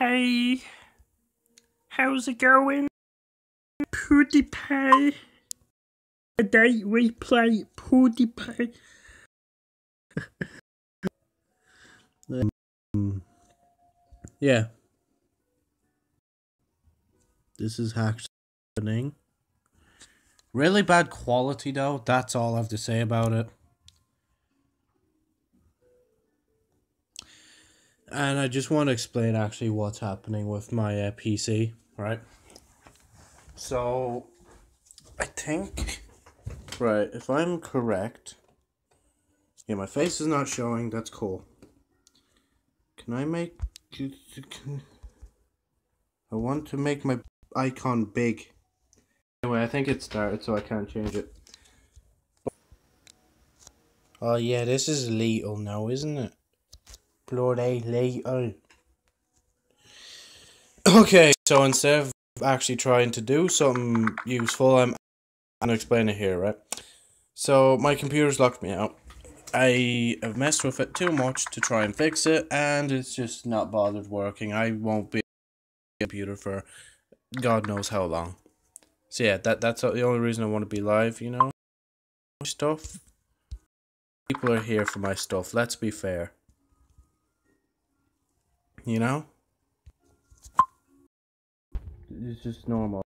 PewDiePie. How's it going? PewDiePie. Today we play PewDiePie. um, yeah. This is happening. Really bad quality though, that's all I have to say about it. And I just want to explain actually what's happening with my uh, PC, right? So, I think, right, if I'm correct, yeah, my face is not showing, that's cool. Can I make, I want to make my icon big. Anyway, I think it started, so I can't change it. Oh yeah, this is lethal now, isn't it? Lethal. Okay, so instead of actually trying to do something useful, I'm gonna explain it here, right? So my computer's locked me out. I have messed with it too much to try and fix it, and it's just not bothered working. I won't be computer for God knows how long. So yeah, that that's the only reason I want to be live, you know. Stuff. People are here for my stuff. Let's be fair. You know? It's just normal.